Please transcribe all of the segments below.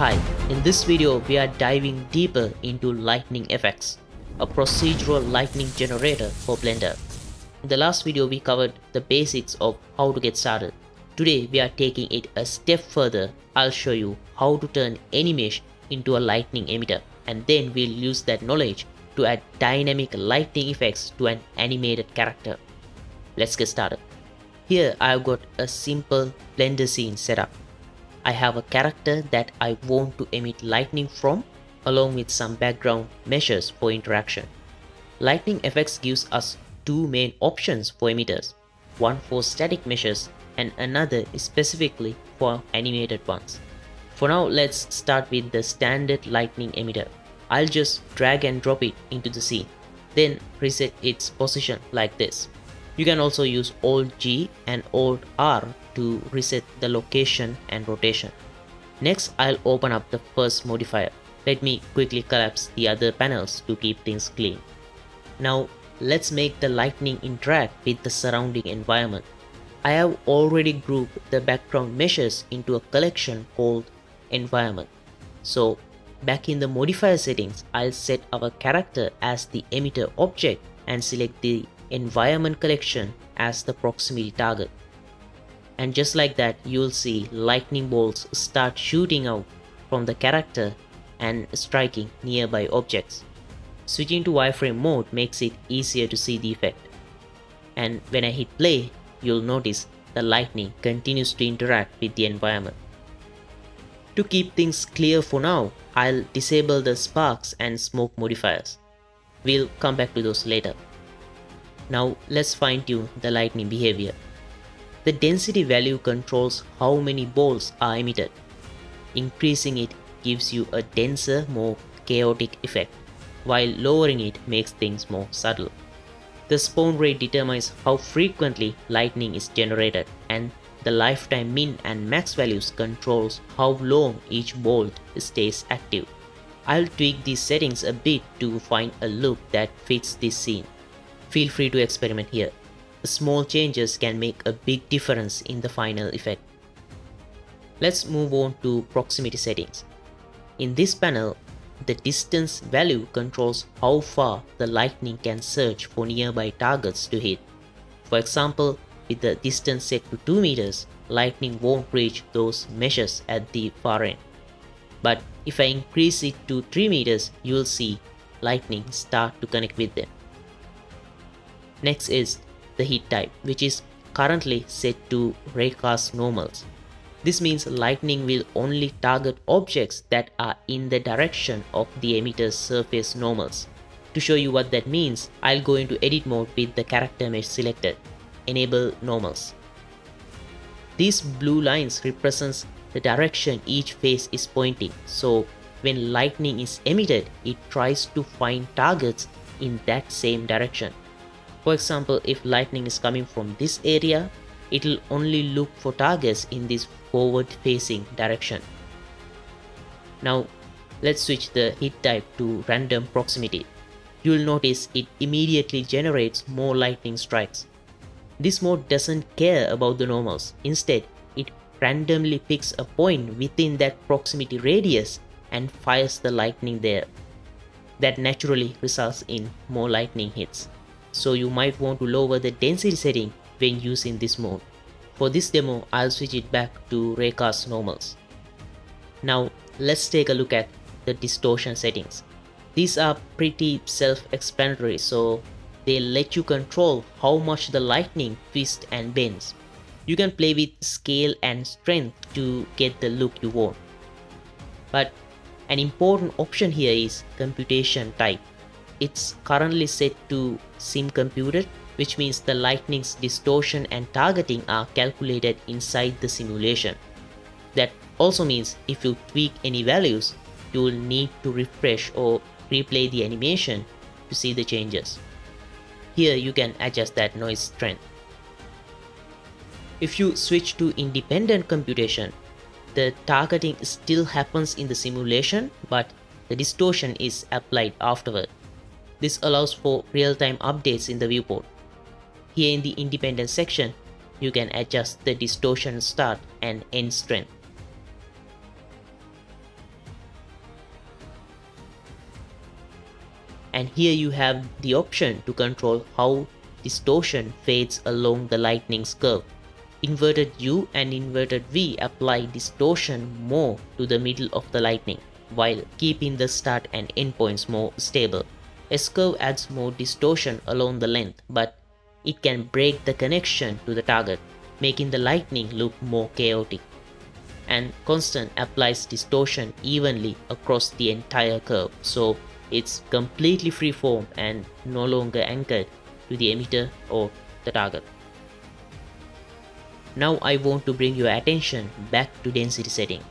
Hi, in this video we are diving deeper into Lightning FX, a procedural lightning generator for Blender. In the last video we covered the basics of how to get started. Today we are taking it a step further. I'll show you how to turn any mesh into a lightning emitter and then we'll use that knowledge to add dynamic lightning effects to an animated character. Let's get started. Here I've got a simple Blender scene set up. I have a character that I want to emit lightning from along with some background meshes for interaction. Lightning FX gives us two main options for emitters, one for static meshes and another specifically for animated ones. For now let's start with the standard lightning emitter. I'll just drag and drop it into the scene, then reset its position like this. You can also use Alt G and Alt R to reset the location and rotation. Next, I'll open up the first modifier. Let me quickly collapse the other panels to keep things clean. Now, let's make the lightning interact with the surrounding environment. I have already grouped the background meshes into a collection called environment. So, back in the modifier settings, I'll set our character as the emitter object and select the environment collection as the proximity target. And just like that, you'll see lightning bolts start shooting out from the character and striking nearby objects. Switching to wireframe mode makes it easier to see the effect. And when I hit play, you'll notice the lightning continues to interact with the environment. To keep things clear for now, I'll disable the sparks and smoke modifiers. We'll come back to those later. Now let's fine tune the lightning behavior. The density value controls how many bolts are emitted. Increasing it gives you a denser, more chaotic effect, while lowering it makes things more subtle. The spawn rate determines how frequently lightning is generated and the lifetime min and max values controls how long each bolt stays active. I'll tweak these settings a bit to find a look that fits this scene. Feel free to experiment here. Small changes can make a big difference in the final effect. Let's move on to proximity settings. In this panel, the distance value controls how far the lightning can search for nearby targets to hit. For example, with the distance set to 2 meters, lightning won't reach those meshes at the far end. But if I increase it to 3 meters, you'll see lightning start to connect with them. Next is the hit type, which is currently set to raycast normals. This means lightning will only target objects that are in the direction of the emitter's surface normals. To show you what that means, I'll go into edit mode with the character mesh selected. Enable normals. These blue lines represents the direction each face is pointing. So when lightning is emitted, it tries to find targets in that same direction. For example, if lightning is coming from this area, it will only look for targets in this forward facing direction. Now let's switch the hit type to random proximity. You'll notice it immediately generates more lightning strikes. This mode doesn't care about the normals. Instead, it randomly picks a point within that proximity radius and fires the lightning there. That naturally results in more lightning hits so you might want to lower the density setting when using this mode. For this demo, I'll switch it back to raycast normals. Now let's take a look at the distortion settings. These are pretty self-explanatory so they let you control how much the lightning twists and bends. You can play with scale and strength to get the look you want. But an important option here is computation type it's currently set to sim computed which means the lightning's distortion and targeting are calculated inside the simulation. That also means if you tweak any values, you will need to refresh or replay the animation to see the changes. Here you can adjust that noise strength. If you switch to independent computation, the targeting still happens in the simulation but the distortion is applied afterward. This allows for real-time updates in the viewport. Here in the independent section, you can adjust the distortion start and end strength. And here you have the option to control how distortion fades along the lightning's curve. Inverted U and inverted V apply distortion more to the middle of the lightning while keeping the start and end points more stable. S-curve adds more distortion along the length, but it can break the connection to the target, making the lightning look more chaotic. And constant applies distortion evenly across the entire curve, so it's completely freeform and no longer anchored to the emitter or the target. Now I want to bring your attention back to density setting.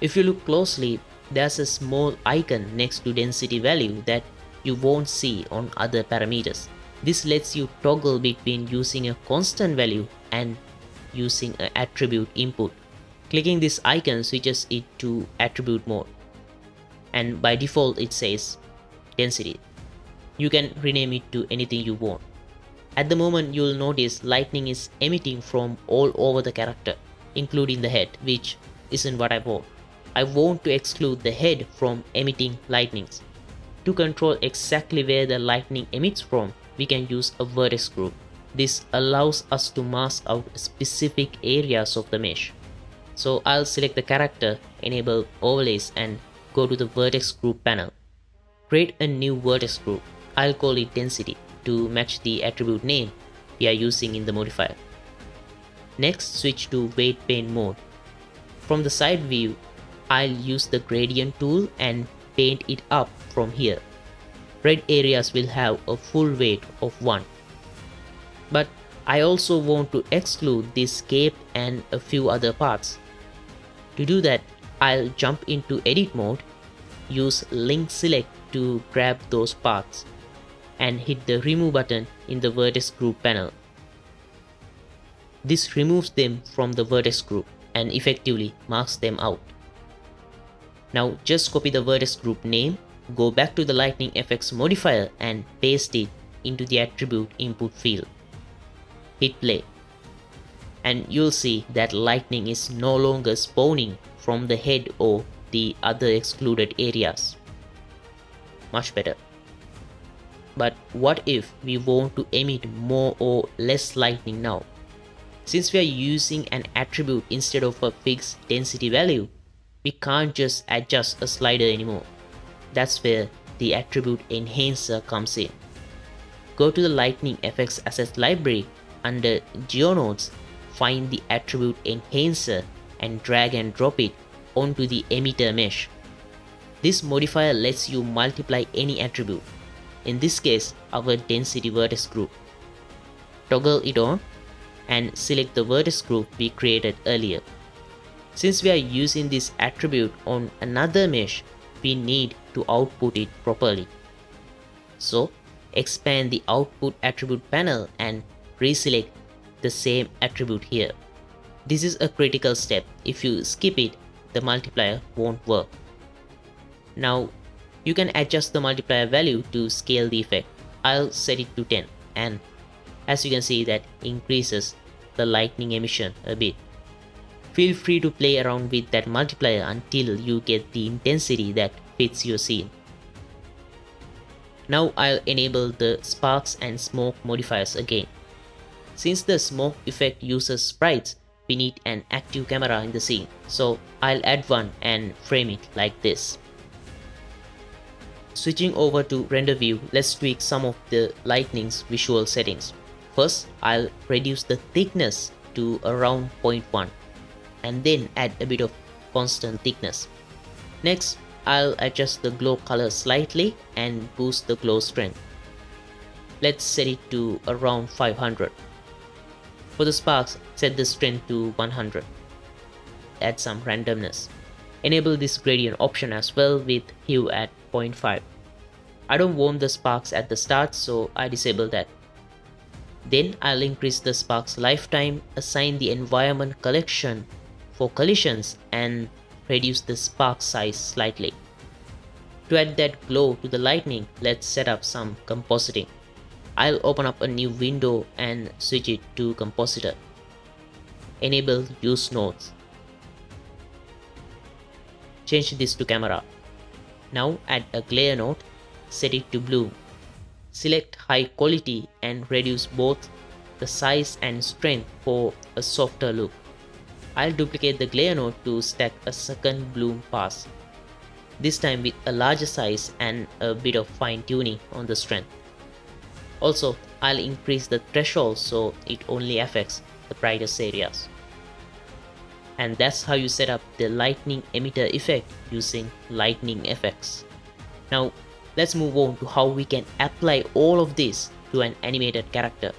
If you look closely, there's a small icon next to density value that you won't see on other parameters. This lets you toggle between using a constant value and using an attribute input. Clicking this icon switches it to attribute mode. And by default it says density. You can rename it to anything you want. At the moment you'll notice lightning is emitting from all over the character, including the head, which isn't what I want. I want to exclude the head from emitting lightnings. To control exactly where the lightning emits from, we can use a vertex group. This allows us to mask out specific areas of the mesh. So I'll select the character, enable overlays and go to the vertex group panel. Create a new vertex group. I'll call it density to match the attribute name we are using in the modifier. Next switch to weight paint mode. From the side view, I'll use the gradient tool and paint it up from here. Red areas will have a full weight of 1. But I also want to exclude this cape and a few other parts. To do that, I'll jump into edit mode, use link select to grab those parts and hit the remove button in the vertex group panel. This removes them from the vertex group and effectively marks them out. Now just copy the vertex group name, go back to the Lightning FXs modifier and paste it into the attribute input field. Hit play. And you'll see that lightning is no longer spawning from the head or the other excluded areas. Much better. But what if we want to emit more or less lightning now? Since we are using an attribute instead of a fixed density value, we can't just adjust a slider anymore. That's where the attribute enhancer comes in. Go to the Lightning FXs assets library under geonodes, find the attribute enhancer and drag and drop it onto the emitter mesh. This modifier lets you multiply any attribute in this case our density vertex group. Toggle it on and select the vertex group we created earlier. Since we are using this attribute on another mesh, we need to output it properly. So expand the output attribute panel and reselect the same attribute here. This is a critical step. If you skip it, the multiplier won't work. Now you can adjust the multiplier value to scale the effect. I'll set it to 10 and as you can see that increases the lightning emission a bit. Feel free to play around with that multiplier until you get the intensity that fits your scene. Now I'll enable the sparks and smoke modifiers again. Since the smoke effect uses sprites, we need an active camera in the scene, so I'll add one and frame it like this. Switching over to render view, let's tweak some of the lightning's visual settings. First, I'll reduce the thickness to around 0.1 and then add a bit of constant thickness. Next, I'll adjust the glow color slightly and boost the glow strength. Let's set it to around 500. For the sparks, set the strength to 100. Add some randomness. Enable this gradient option as well with hue at 0.5. I don't want the sparks at the start so I disable that. Then I'll increase the sparks lifetime, assign the environment collection for collisions and reduce the spark size slightly. To add that glow to the lightning, let's set up some compositing. I'll open up a new window and switch it to compositor. Enable use nodes change this to camera. Now add a glare node, set it to bloom. Select high quality and reduce both the size and strength for a softer look. I'll duplicate the glare node to stack a second bloom pass. This time with a larger size and a bit of fine tuning on the strength. Also, I'll increase the threshold so it only affects the brightest areas. And that's how you set up the lightning emitter effect using Lightning FXs. Now, let's move on to how we can apply all of this to an animated character.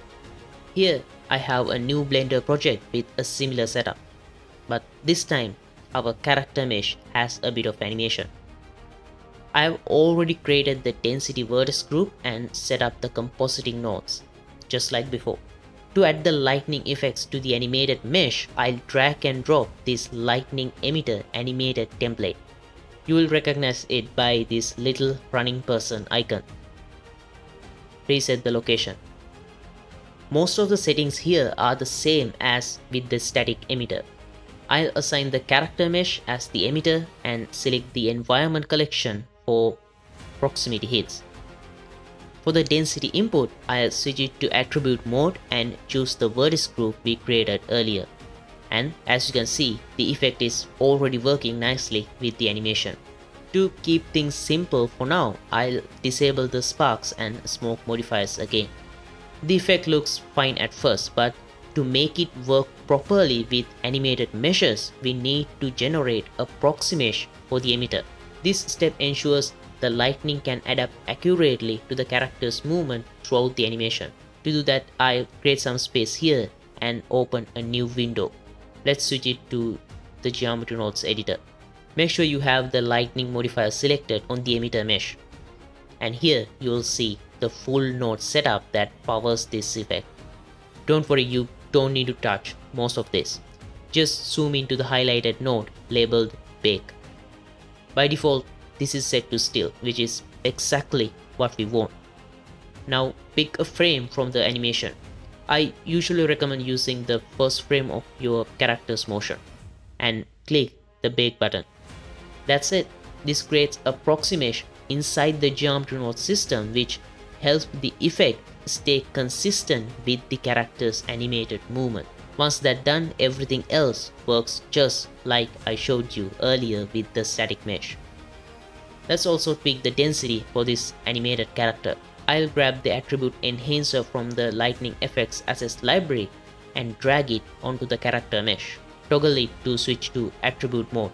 Here, I have a new Blender project with a similar setup. But this time, our character mesh has a bit of animation. I have already created the density vertex group and set up the compositing nodes, just like before. To add the lightning effects to the animated mesh, I'll drag and drop this lightning emitter animated template. You will recognize it by this little running person icon. Reset the location. Most of the settings here are the same as with the static emitter. I'll assign the character mesh as the emitter and select the environment collection for proximity hits. For the density input, I'll switch it to attribute mode and choose the vertex group we created earlier. And as you can see, the effect is already working nicely with the animation. To keep things simple for now, I'll disable the sparks and smoke modifiers again. The effect looks fine at first, but to make it work properly with animated meshes, we need to generate a proxy mesh for the emitter. This step ensures the lightning can adapt accurately to the character's movement throughout the animation. To do that, I create some space here and open a new window. Let's switch it to the geometry nodes editor. Make sure you have the lightning modifier selected on the emitter mesh. And here you will see the full node setup that powers this effect. Don't worry, you don't need to touch most of this. Just zoom into the highlighted node labeled bake. By default, this is set to still, which is exactly what we want. Now pick a frame from the animation. I usually recommend using the first frame of your character's motion and click the bake button. That's it. This creates approximation inside the geometry node system which helps the effect stay consistent with the character's animated movement. Once that's done, everything else works just like I showed you earlier with the static mesh. Let's also tweak the density for this animated character. I'll grab the attribute enhancer from the Lightning FXs assets library and drag it onto the character mesh. Toggle it to switch to attribute mode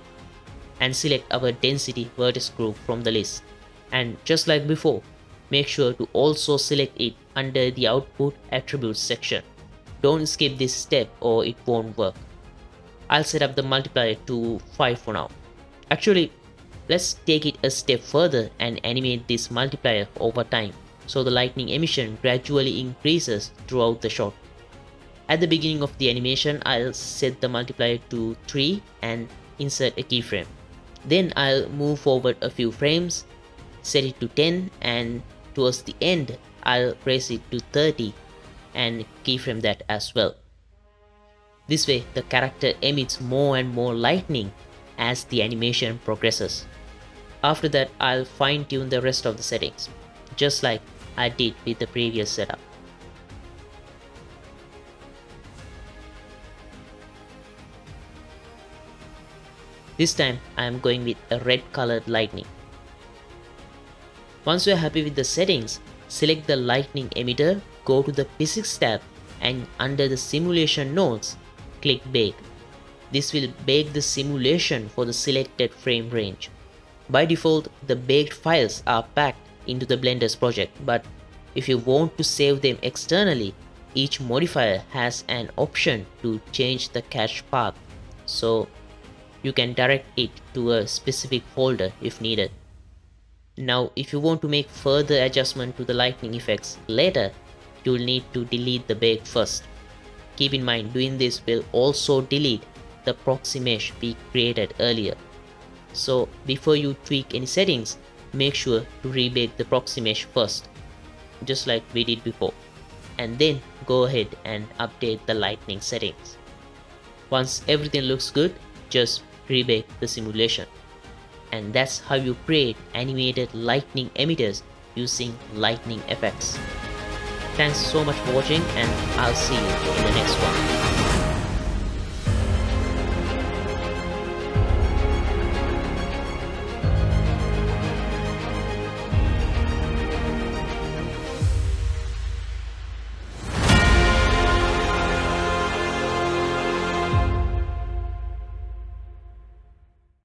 and select our density vertex group from the list. And just like before, make sure to also select it under the output attributes section. Don't skip this step or it won't work. I'll set up the multiplier to 5 for now. Actually, let's take it a step further and animate this multiplier over time so the lightning emission gradually increases throughout the shot. At the beginning of the animation, I'll set the multiplier to 3 and insert a keyframe. Then I'll move forward a few frames, set it to 10 and towards the end I'll raise it to 30 and keyframe that as well. This way the character emits more and more lightning as the animation progresses. After that I'll fine tune the rest of the settings, just like I did with the previous setup. This time I am going with a red colored lightning. Once you are happy with the settings, select the lightning emitter, go to the physics tab and under the simulation nodes, click bake. This will bake the simulation for the selected frame range. By default, the baked files are packed into the Blender's project, but if you want to save them externally, each modifier has an option to change the cache path, so you can direct it to a specific folder if needed. Now if you want to make further adjustment to the lightning effects later, you'll need to delete the bake first. Keep in mind doing this will also delete the proxy mesh we created earlier. So before you tweak any settings, make sure to rebake the proxy mesh first, just like we did before. And then go ahead and update the lightning settings. Once everything looks good, just rebake the simulation and that's how you create animated lightning emitters using Lightning FXs. Thanks so much for watching and I'll see you in the next one.